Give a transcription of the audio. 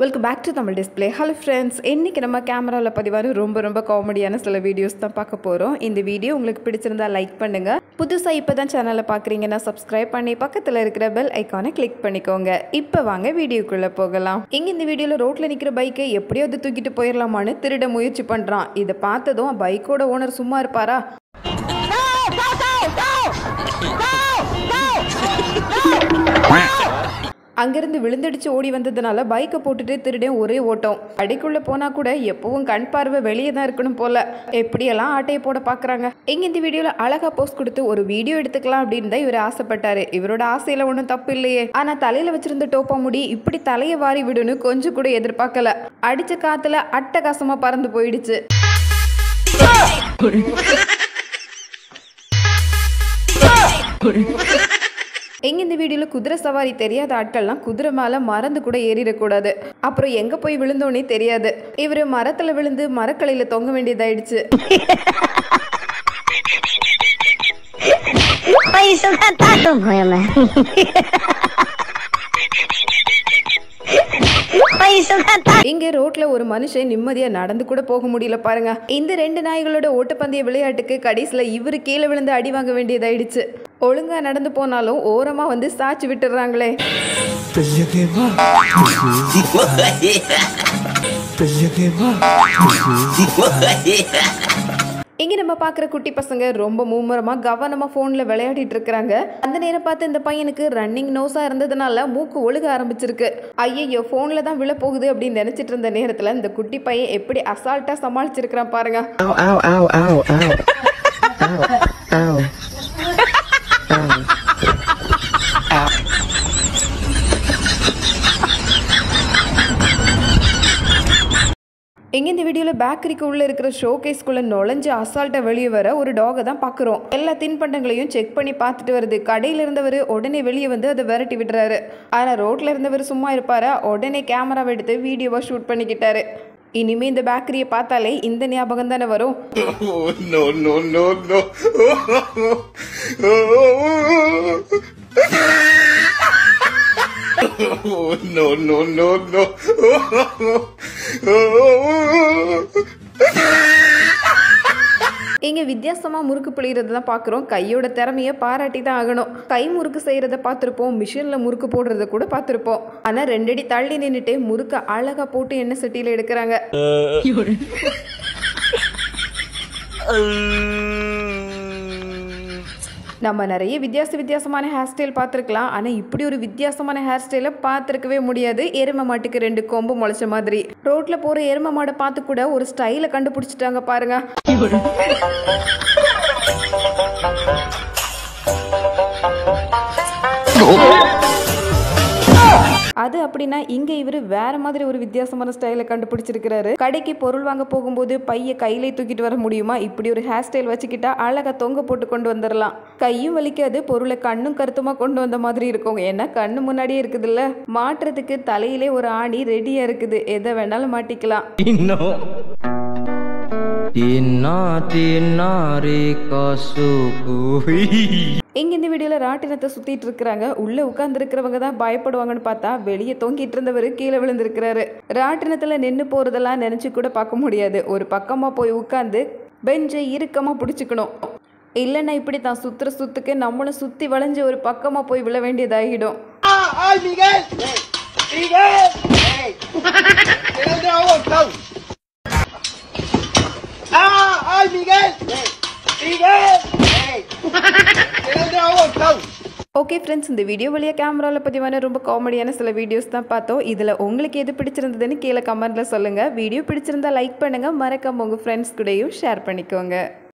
Welcome back to Tamil display hello friends இன்றைக்கி நம்ம கேமராவில் பதிவான ரொம்ப ரொம்ப காமெடியான சில வீடியோஸ் தான் பார்க்க போகிறோம் இந்த வீடியோ உங்களுக்கு பிடிச்சிருந்தா லைக் பண்ணுங்கள் புதுசாக இப்போ தான் சேனலை பார்க்குறீங்கன்னா சப்ஸ்கிரைப் பண்ணி பக்கத்தில் இருக்கிற பெல் ஐக்கானை கிளிக் பண்ணிக்கோங்க. இப்போ வாங்க வீடியோக்குள்ளே போகலாம். இங்கே இந்த வீடியோவில் ரோட்டில் நிற்கிற பைக்கை எப்படியாவது தூக்கிட்டு போயிடலாமான்னு திருட முயற்சி பண்ணுறான் இதை பார்த்ததும் பைக்கோட ஓனர் சும்மா இருப்பாரா? அங்கிருந்து விழுந்தடிச்சு ஓடி வந்ததுனால பைக்கை போட்டுட்டு திருடேன் ஒரே ஓட்டம். அடிக்குள்ள போனா கூட எப்பவும் கண் பார்வை வெளியே தான் இருக்கணும் போல. எப்படியெல்லாம் ஆட்டையை போட பாக்குறாங்க? இங்க இந்த வீடியோல அழகா போஸ்ட் கொடுத்து ஒரு வீடியோ எடுத்துக்கலாம் அப்படின்னு தான் இவர் ஆசைப்பட்டாரு. இவரோட ஆசையில ஒன்றும் தப்பு இல்லையே. ஆனா தலையில வச்சிருந்த டோப்பா முடி இப்படி தலையை வாரி விடுன்னு கொஞ்சம் கூட எதிர்பார்க்கல. அடிச்ச காத்துல அட்டகாசமா பறந்து போயிடுச்சு. எங்க இந்த வீடியோவில் குதிரை சவாரி தெரியாத ஆட்கள்லாம் குதிரை மேலே மறந்து கூட ஏறிடக்கூடாது. அப்புறம் எங்கே போய் விழுந்தோன்னே தெரியாது. இவர் மரத்தில் விழுந்து மரக்கலையில் தொங்க வேண்டியதாயிடுச்சு. இங்க ரோட்ல ஒரு மனுஷன் நிம்மதியா நடந்து கூட போக முடியல பாருங்க. இந்த ரெண்டு நாய்களோட ஓட்டப்பந்தய விளையாட்டுக்கு கடைசியில இவரு கீழே விழுந்து அடி வாங்க வேண்டியதாயிடுச்சு. ஒழுங்கா நடந்து போனாலும் ஓரமா வந்து சாச்சு விட்டுறாங்களே. இங்கே நம்ம பார்க்குற குட்டி பசங்க ரொம்ப மும்முரமாக கவனமாக ஃபோனில் விளையாடிட்டு இருக்கிறாங்க. அந்த நேரம் பார்த்து இந்த பையனுக்கு ரன்னிங் நோஸாக இருந்ததுனால மூக்கு ஒழுக ஆரம்பிச்சிருக்கு. ஐயையோ ஃபோனில் தான் விழ போகுது அப்படின்னு நினச்சிட்டு இருந்த நேரத்தில் இந்த குட்டி பையன் எப்படி அசால்ட்டாக சமாளிச்சிருக்கிறான் பாருங்க. Ow, ow, எங்க இந்த வீடியோவில் பேக்கரிக்கு உள்ளே இருக்கிற ஷோ கேஸ்க்குள்ளே நுழைஞ்சு அசால்ட்டாக வெளியே வர ஒரு டாகை தான் பார்க்குறோம் எல்லா தின்பண்டங்களையும் செக் பண்ணி பார்த்துட்டு வருது. கடையில் இருந்தவர் உடனே வெளியே வந்து அதை விரட்டி விடுறாரு. ஆனால் ரோட்டில் இருந்தவர் சும்மா இருப்பாரா? உடனே கேமராவை எடுத்து வீடியோவாக ஷூட் பண்ணிக்கிட்டாரு. இனிமே இந்த பேக்கரியை பார்த்தாலே இந்த ஞாபகம் தானே வரும் Oh, no, no, no, no. இங்கே வித்தியாசமாக முறுக்கு பிழிகிறது தான் பார்க்குறோம் கையோட திறமையை பாராட்டி தான் ஆகணும். கை முறுக்கு செய்கிறத பார்த்துருப்போம். மிஷினில் முறுக்கு போடுறத கூட பார்த்துருப்போம். ஆனால் ரெண்டடி தள்ளி நின்றுட்டு முறுக்கை அழகாக போட்டு எண்ணெய் சட்டியில் எடுக்கிறாங்க. நம்ம நிறைய வித்தியாச வித்தியாசமான ஹேர் ஸ்டைல் பார்த்துருக்கலாம். ஆனால் இப்படி ஒரு வித்தியாசமான ஹேர் ஸ்டைலை பார்த்துருக்கவே முடியாது. எருமை மாட்டுக்கு ரெண்டு கொம்பு முளைச்ச மாதிரி. ரோட்டில் போகிற எருமை மாடை பார்த்து கூட ஒரு ஸ்டைலை கண்டுபிடிச்சிட்டாங்க பாருங்க. அது அப்படின்னா இங்க இவர் வேற மாதிரி ஒரு வித்தியாசமான ஸ்டைலை கண்டுபிடிச்சிருக்கிறாரு. கடைக்கு பொருள் வாங்க போகும்போது பைய கையிலே தூக்கிட்டு வர முடியுமா? இப்படி ஒரு ஹேர் ஸ்டைல் வச்சுக்கிட்டா அழகா தொங்க போட்டு கொண்டு வந்துடலாம் கையும் வலிக்காது பொருளை கண்ணும் கருத்துமா கொண்டு வந்த மாதிரி இருக்கும். ஏன்னா கண்ணு முன்னாடியே இருக்குதுல்ல? மாட்டுறதுக்கு தலையிலே ஒரு ஆணி ரெடியா இருக்குது. எதை வேணாலும் மாட்டிக்கலாம். Tina rika suku இங்க இந்த வீடியோல ராட்டினத்தை சுத்திட்டு இருக்கிறாங்க உள்ள உட்கார்ந்து இருக்கிறவங்க தான் பயப்படுவாங்கன்னு பார்த்தா வெளியே தொங்கிட்டு இருந்தவர் கீழே விழுந்திருக்கிறாரு ராட்டினத்துல நின்று போறதெல்லாம் நினைச்சு கூட பார்க்க முடியாது ஒரு பக்கமா போய் உட்கார்ந்து பெஞ்சை இறுக்கமா பிடிச்சிக்கணும் இல்லைன்னா இப்படி தான் சுத்துற சுத்துக்கு நம்மளும் சுத்தி வளைஞ்சு ஒரு பக்கமா போய் விழ வேண்டியதாகிடும் ¡Ay, Miguel! ¡Miguel! ¡Que no te hago caos! ¡Ah! ¡Ay, Miguel! ¡Miguel! Okay friends இந்த வீடியோ வழியாக கேமராவில் பதிவான ரொம்ப காமெடியான சில வீடியோஸ் தான் பார்த்தோம் இதில் உங்களுக்கு எது பிடிச்சிருந்ததுன்னு கீழே கமெண்ட்டில் சொல்லுங்கள் வீடியோ பிடிச்சிருந்தா லைக் பண்ணுங்கள் மறக்காம உங்கள் ஃப்ரெண்ட்ஸ் கூடயும் ஷேர் பண்ணிக்கோங்க